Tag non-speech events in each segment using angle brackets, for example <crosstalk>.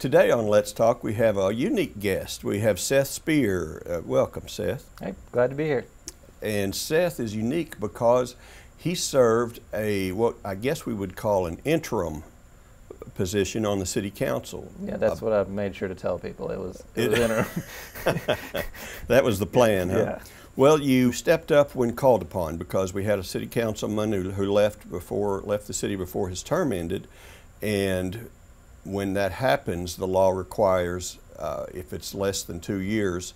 today on Let's Talk, we have a unique guest. We have Seth Speer. Uh, welcome, Seth. Hey, glad to be here. And Seth is unique because he served a what I guess we would call an interim position on the city council. Yeah, that's uh, what I've made sure to tell people. It was it, it was interim. <laughs> that was the plan, huh? Yeah. Well, you stepped up when called upon because we had a city councilman who, who left before left the city before his term ended, and when that happens, the law requires uh, if it's less than two years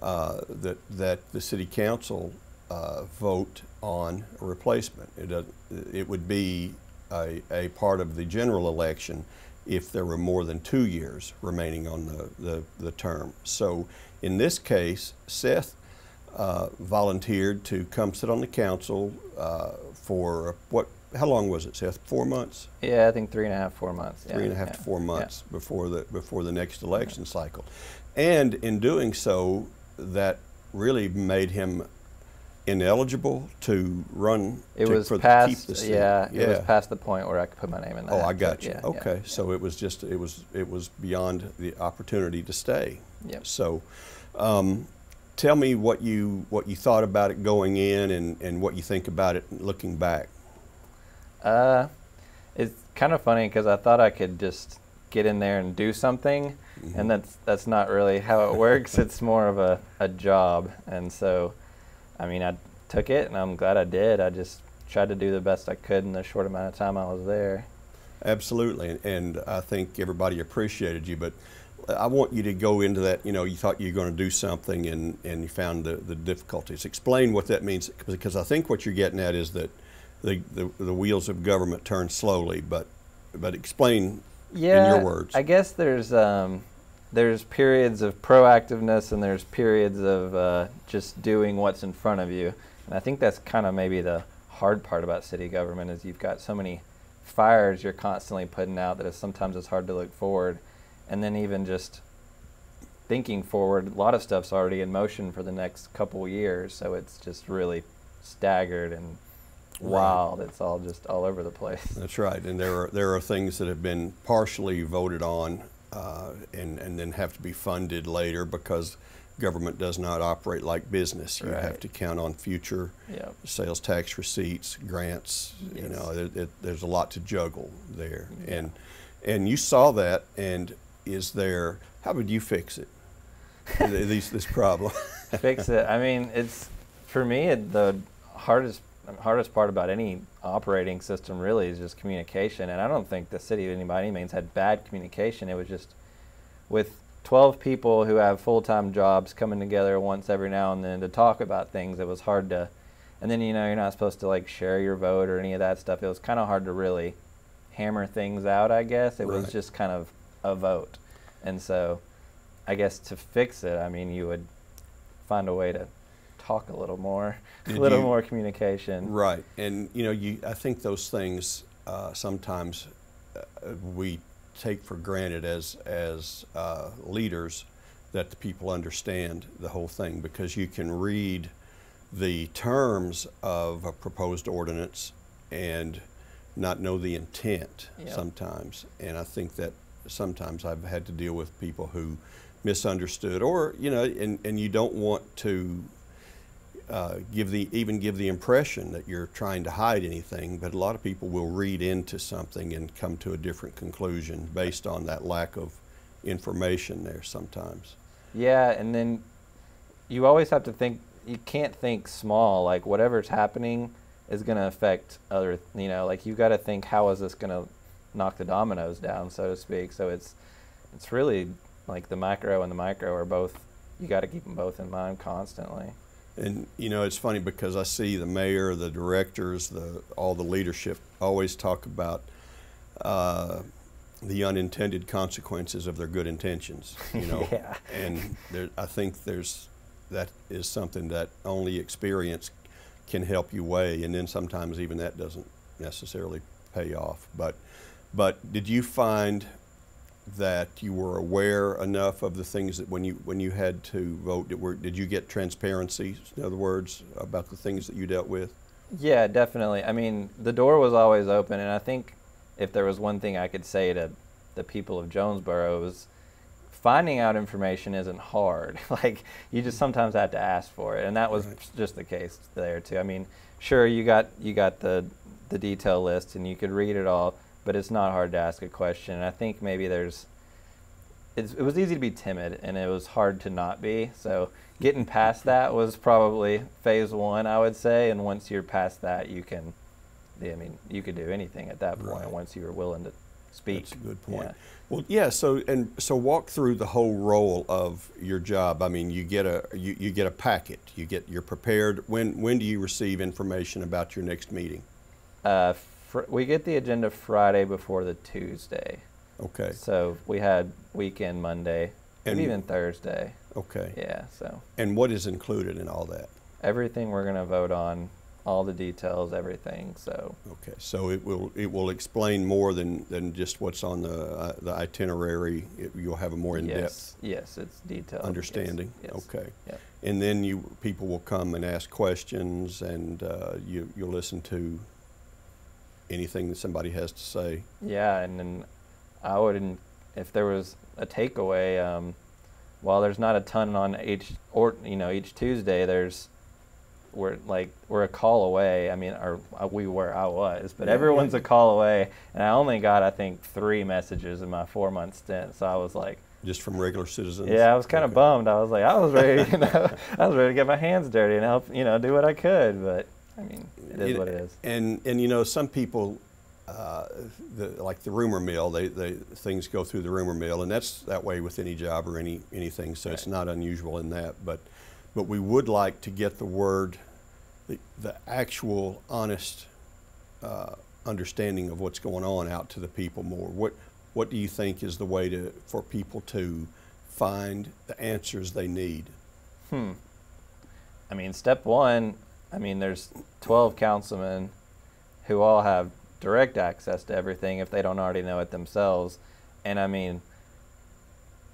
uh, that that the city council uh, vote on a replacement. It, it would be a, a part of the general election if there were more than two years remaining on the, the, the term. So in this case, Seth uh, volunteered to come sit on the council uh, for what? How long was it, Seth? Four months? Yeah, I think three and a half, four months. Three and a half yeah. to four months yeah. before the before the next election cycle, and in doing so, that really made him ineligible to run. It to, was for past. the seat. Yeah, yeah, it was past the point where I could put my name in that. Oh, I got you. Yeah, okay, yeah, so it was just it was it was beyond the opportunity to stay. Yep. So. Um, tell me what you what you thought about it going in and, and what you think about it looking back. Uh, it's kind of funny because I thought I could just get in there and do something, mm-hmm. and that's that's not really how it works. it's more of a, a job, and so, I mean, I took it, and I'm glad I did. I just tried to do the best I could in the short amount of time I was there. Absolutely, and I think everybody appreciated you, but I want you to go into that. You know, you thought you were going to do something and, and you found the, the difficulties. Explain what that means, because I think what you're getting at is that the, the, the wheels of government turn slowly. But but explain yeah, in your words. I guess there's um, there's periods of proactiveness and there's periods of uh, just doing what's in front of you. And I think that's kind of maybe the hard part about city government is you've got so many fires you're constantly putting out that it's, sometimes it's hard to look forward and then even just thinking forward, a lot of stuff's already in motion for the next couple years, so it's just really staggered and wild. Right. It's all just all over the place. <laughs> That's right, and there are there are things that have been partially voted on, uh, and and then have to be funded later because government does not operate like business. You right. have to count on future yep. sales tax receipts, grants. Yes. You know, it, it, there's a lot to juggle there, yeah. and and you saw that, and is there, how would you fix it, <laughs> these, this problem? fix it. I mean, it's, for me, it, the hardest hardest part about any operating system really is just communication. And I don't think the city, any by any means, had bad communication. It was just with 12 people who have full time jobs coming together once every now and then to talk about things, it was hard to. And then, you know, you're not supposed to like share your vote or any of that stuff. It was kind of hard to really hammer things out, I guess. It right. was just kind of a vote. And so I guess to fix it, I mean, you would find a way to talk a little more, <laughs> Did a little you, more communication. Right. And, you know, you, I think those things uh, sometimes uh, we take for granted as, as uh, leaders that the people understand the whole thing because you can read the terms of a proposed ordinance and not know the intent yep. sometimes. And I think that sometimes I've had to deal with people who misunderstood, or you know, and, and you don't want to uh, give the even give the impression that you're trying to hide anything, but a lot of people will read into something and come to a different conclusion based on that lack of information there sometimes. Yeah, and then you always have to think. You can't think small. Like whatever's happening is going to affect other. You know, like you got to think, how is this going to knock the dominoes down, so to speak. So it's it's really like the macro and the micro are both. You got to keep them both in mind constantly. And you know, it's funny because I see the mayor, the directors, the all the leadership always talk about uh, the unintended consequences of their good intentions. <laughs> You know, yeah. and there, I think there's that is something that only experience can help you weigh, and then sometimes even that doesn't necessarily pay off. But but did you find that you were aware enough of the things that when you when you had to vote, did, were, did you get transparency? In other words, about the things that you dealt with. Yeah, definitely. I mean, the door was always open, and I think if there was one thing I could say to the people of Jonesboro is finding out information isn't hard. <laughs> like you just sometimes have to ask for it, and that was Right. just the case there too. I mean, sure you got you got the the detail list and you could read it all, but it's not hard to ask a question. And I think maybe there's it's, it was easy to be timid and it was hard to not be. So getting past that was probably phase one, I would say. And once you're past that, you can, I mean, you could do anything at that point Right. once you were willing to speak. That's a good point. Yeah. Well, yeah. So and so, walk through the whole role of your job. I mean, you get a you, you get a packet. You get you're prepared. When when do you receive information about your next meeting? Uh, we get the agenda Friday before the Tuesday. Okay. So we had weekend Monday, And- maybe even Thursday. Okay. Yeah. So And what is included in all that? everything we're going to vote on, all the details, everything. So Okay. So it will it will explain more than than just what's on the uh, the itinerary. It, you'll have a more in depth yes, yes, it's detailed. yes, understanding. Yes. Okay. Yep. And then you people will come and ask questions, and uh, you you'll listen to anything that somebody has to say. Yeah, and then I wouldn't if there was a takeaway. Um, while there's not a ton on each or you know each Tuesday, there's we're like we're a call away. I mean, or uh, we were I was, but Yeah, everyone's yeah. a call away, and I only got I think three messages in my four month stint. So I was like, Just from regular citizens. yeah, I was kind of Okay. bummed. I was like, I was ready, <laughs> you know, I was ready to get my hands dirty and help, you know, do what I could. But I mean, it is You- what it is. And and you know some people, uh, the, like the rumor mill, they, they things go through the rumor mill, and that's that way with any job or any anything. So it's not unusual in that. But but we would like to get the word, the, the actual honest uh, understanding of what's going on out to the people more. What what do you think is the way to for people to find the answers they need? Hmm. I mean, step one, I mean, there's 12 councilmen who all have direct access to everything if they don't already know it themselves. And I mean,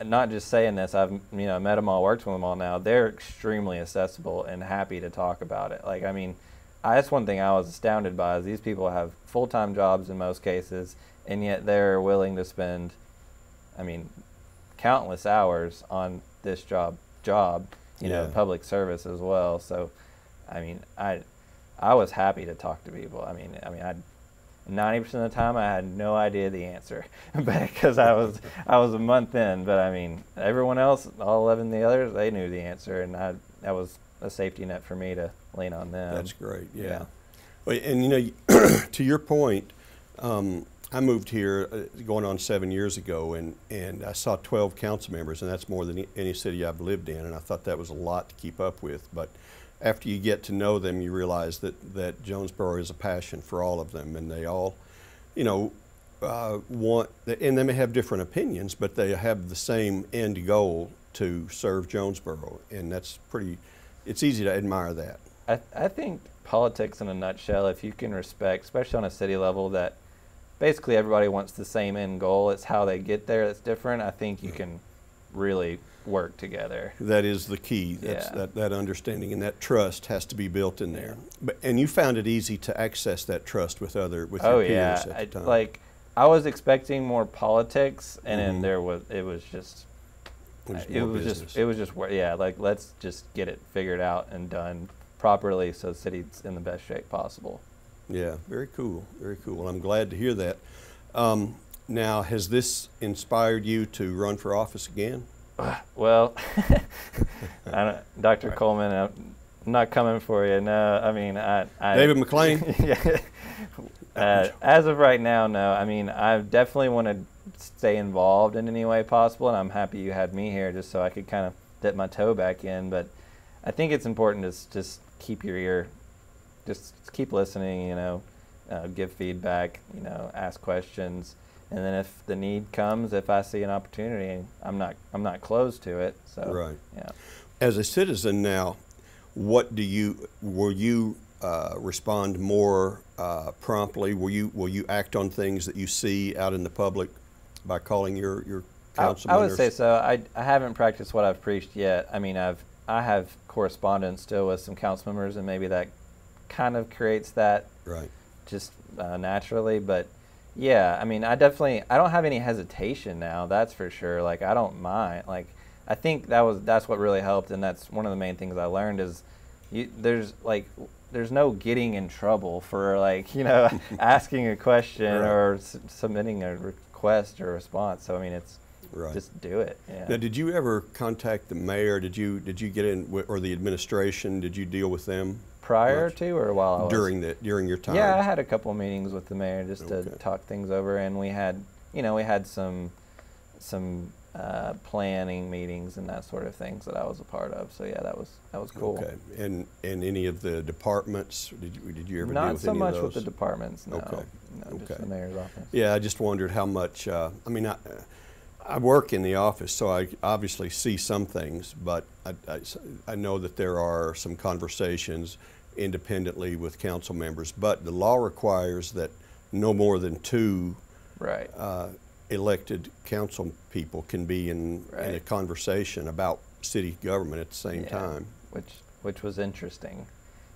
not just saying this, I've you know met them all, worked with them all now. They're extremely accessible and happy to talk about it. Like, I mean, I, that's one thing I was astounded by is these people have full-time jobs in most cases, and yet they're willing to spend, I mean, countless hours on this job job you know public service as well so i mean i i was happy to talk to people i mean i mean i 90% of the time i had no idea the answer <laughs> because i was i was a month in but i mean everyone else all 11 the others they knew the answer and i that was a safety net for me to lean on them That's great. Yeah. yeah. Well, and you know, <clears throat> to your point, um, I moved here uh, going on seven years ago, and, and I saw 12 council members, and that's more than any city I've lived in, and I thought that was a lot to keep up with. But after you get to know them, you realize that, that Jonesboro is a passion for all of them, and they all, you know, uh, want, and they may have different opinions, but they have the same end goal to serve Jonesboro, and that's pretty, it's easy to admire that. I, I think politics in a nutshell, if you can respect, especially on a city level, that basically everybody wants the same end goal. It's how they get there that's different. I think you can really work together. That is the key. That's, Yeah. that, that understanding and that trust has to be built in there. But, and you found it easy to access that trust with other with oh your yeah, peers at I, the time. like I was expecting more politics, and Mhm. then there was it was just It was it was just it was just yeah like let's just get it figured out and done properly so the city's in the best shape possible. yeah, very cool, very cool. Well, I'm glad to hear that. Um, now, has this inspired you to run for office again? <sighs> Well, <laughs> I don't, Dr. Coleman, I'm not coming for you. No, I mean, I. I David McLean? <laughs> yeah. Uh, as of right now, no. I mean, I definitely want to stay involved in any way possible, and I'm happy you had me here just so I could kind of dip my toe back in. But I think it's important to just keep your ear, just keep listening. You know, uh, give feedback. You know, ask questions, and then if the need comes, if I see an opportunity, I'm not I'm not closed to it. So Right. yeah. As a citizen now, what do you will you uh, respond more uh, promptly? Will you will you act on things that you see out in the public by calling your your I, councilman? I would or say so. I, I haven't practiced what I've preached yet. I mean, I've I have correspondence still with some council members, and maybe that kind of creates that Right. just uh, naturally. But Yeah, I mean, I definitely I don't have any hesitation now. That's for sure. Like I don't mind. Like I think that was that's what really helped, and that's one of the main things I learned is you, there's like there's no getting in trouble for like <laughs> you know <laughs> asking a question Right. or s- submitting a request or response. So I mean, it's Right. just do it. Yeah. Now, did you ever contact the mayor? Did you did you get in or the administration? Did you deal with them Prior to or while I was during the during your time? Yeah, I had a couple meetings with the mayor just Okay. to talk things over, and we had, you know, we had some, some uh, planning meetings and that sort of things that I was a part of. So yeah, that was that was cool. Okay. And and any of the departments? Did you did you ever deal Not so much with the departments. No, Okay. no, just the mayor's office. Yeah, I just wondered how much. Uh, I mean, I, I work in the office, so I obviously see some things, but I, I, I know that there are some conversations independently with council members. But the law requires that no more than two Right. uh, elected council people can be in, in a conversation about city government at the same Yeah. time. Which which was interesting.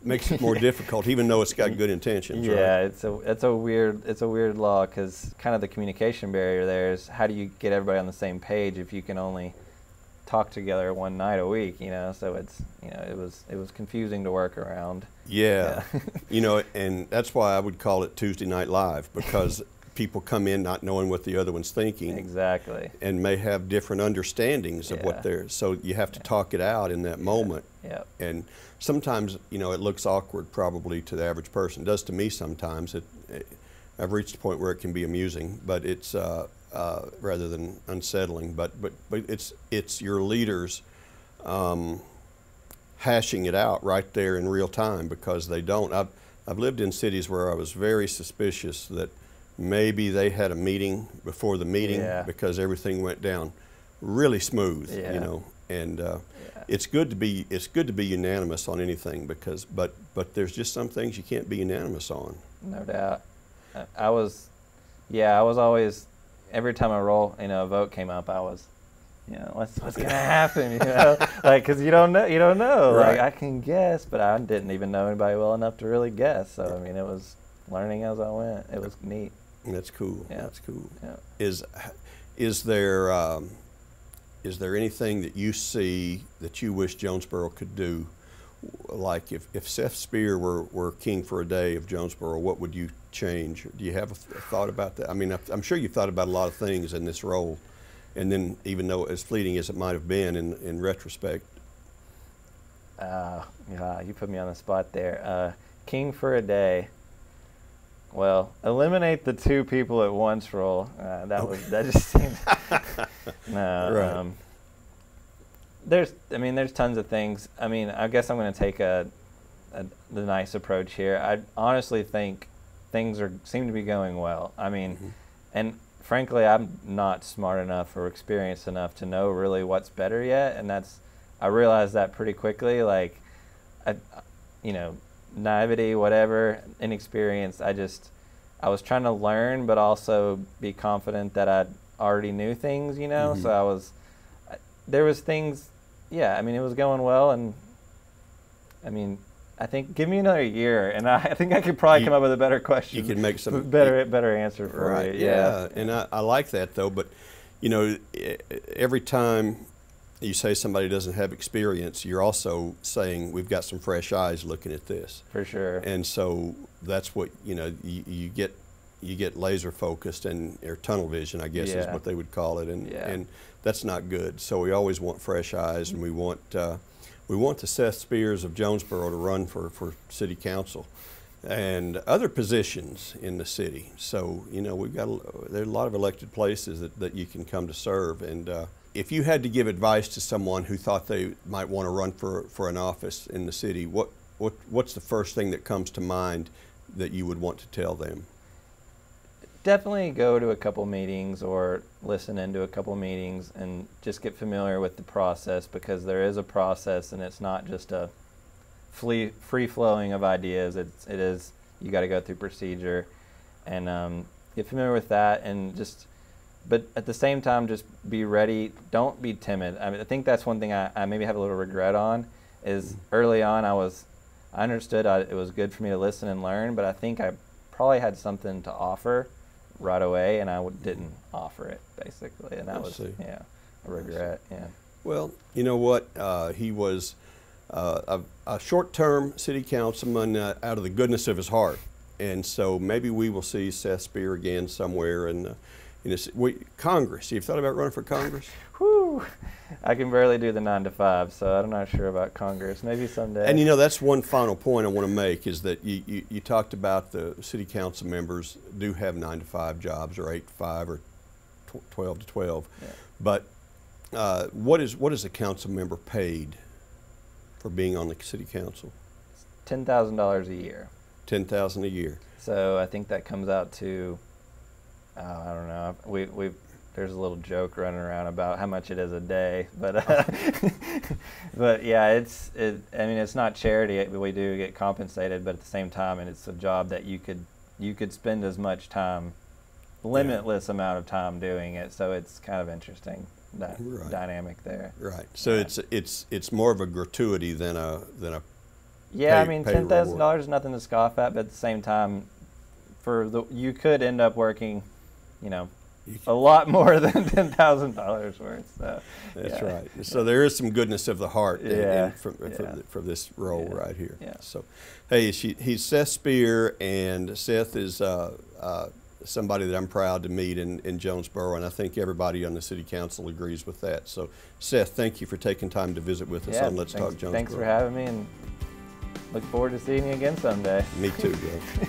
Makes it more <laughs> difficult, even though it's got good intentions. right? Yeah, it's a it's a weird it's a weird law because kind of the communication barrier there is how do you get everybody on the same page if you can only talk together one night a week, you know? So it's you know it was it was confusing to work around. Yeah. Yeah. you know, <laughs> and that's why I would call it Tuesday Night Live because <laughs> people come in not knowing what the other one's thinking Exactly. and may have different understandings of Yeah. what they're. So you have to talk it out in that moment. Yep. And sometimes, you know, it looks awkward probably to the average person. It does to me sometimes. It, it, I've reached a point where it can be amusing, but it's uh, uh, rather than unsettling. But but but it's it's your leaders um, hashing it out right there in real time because they don't. I've I've lived in cities where I was very suspicious that maybe they had a meeting before the meeting Yeah. because everything went down really smooth, Yeah. you know. And uh, Yeah. it's good to be it's good to be unanimous on anything because but but there's just some things you can't be unanimous on. No doubt. I, I was, yeah, I was always every time a roll, you know, a vote came up, I was, you know, what's what's gonna <laughs> happen, you know, like because you don't know, you don't know. Right. Like I can guess, but I didn't even know anybody well enough to really guess. So I mean, it was learning as I went. It was neat. That's cool. Yeah. That's cool. Yeah. Is is there um, is there anything that you see that you wish Jonesboro could do? Like if, if Seth Speer were, were king for a day of Jonesboro, what would you change? Do you have a, th- a thought about that? I mean, I- I'm sure you've thought about a lot of things in this role, and then even though as fleeting as it might have been in, in retrospect, Uh, yeah, you put me on the spot there. Uh, king for a day. Well, eliminate the two people at once rule. Uh, that was that just seemed. <laughs> <laughs> no. Right. Um, there's, I mean, there's tons of things. I mean, I guess I'm going to take a, a the nice approach here. I honestly think things are seem to be going well. I mean, Mhm. and frankly, I'm not smart enough or experienced enough to know really what's better yet, and that's I realized that pretty quickly. Like, I, you know, naivety, whatever, inexperience. I just I was trying to learn, but also be confident that I already knew things. You know, Mhm. so I was there was things. Yeah, I mean, it was going well, and I mean. I think give me another year, and I, I think I could probably You- come up with a better question. you could make some <laughs> better better answer for Right. you. Yeah. And I, I like that though. But you know, every time you say somebody doesn't have experience, you're also saying we've got some fresh eyes looking at this. for sure. And so that's what you know. You, you get you get laser focused and or tunnel vision, I guess is what they would call it. And Yeah. and that's not good. So we always want fresh eyes, and we want uh, we want the Seth Speers of Jonesboro to run for for city council and other positions in the city. So you know we've got a, there are a lot of elected places that, that you can come to serve. And uh, if you had to give advice to someone who thought they might want to run for for an office in the city, what what what's the first thing that comes to mind that you would want to tell them? Definitely go to a couple meetings or listen into a couple meetings and just get familiar with the process because there is a process and it's not just a free free flowing of ideas. It's it is you got to go through procedure and um, get familiar with that and just but at the same time just be ready. Don't be timid. I, mean, I think that's one thing I, I maybe have a little regret on is early on i was i understood I, it was good for me to listen and learn but i think i probably had something to offer right away, and I w- didn't offer it basically, and that I was see. yeah a regret. Yeah. Well, you know what? Uh, he was uh, a, a short-term city councilman uh, out of the goodness of his heart, and so maybe we will see Seth Speer again somewhere in, uh, in this, we, Congress. You've thought about running for Congress? <laughs> Whew. I can barely do the nine to five, so I'm not sure about Congress. Maybe someday. And you know, that's one final point I want to make is that you, you, you talked about the city council members do have nine to five jobs or eight to five or tw- 12 to 12. Yeah. But uh, what is what is a council member paid for being on the city council? ten thousand dollars a year. 10,000 a year. So I think that comes out to, uh, I don't know. We we there's a little joke running around about how much it is a day, but uh, <laughs> but yeah, it's it. I mean, it's not charity. We do get compensated, but at the same time, and it's a job that you could you could spend as much time, limitless amount of time doing it. So it's kind of interesting that Right. dynamic there. Right. So Yeah. it's it's it's more of a gratuity than a than a Yeah, I mean, ten thousand dollars is nothing to scoff at, but at the same time, for the you could end up working, you know, a lot more <laughs> than ten thousand dollars worth. So That's yeah. right. So there is some goodness of the heart in, in, Yeah, from, from, yeah. th- from this role Yeah, right here. yeah. So, hey, she, he's Seth Speer, and Seth is uh, uh, somebody that I'm proud to meet in, in Jonesboro, and I think everybody on the city council agrees with that. So, Seth, thank you for taking time to visit with us yeah, on Let's thanks, Talk Jonesboro. Thanks for having me, and look forward to seeing you again someday. Me too, <laughs> bro.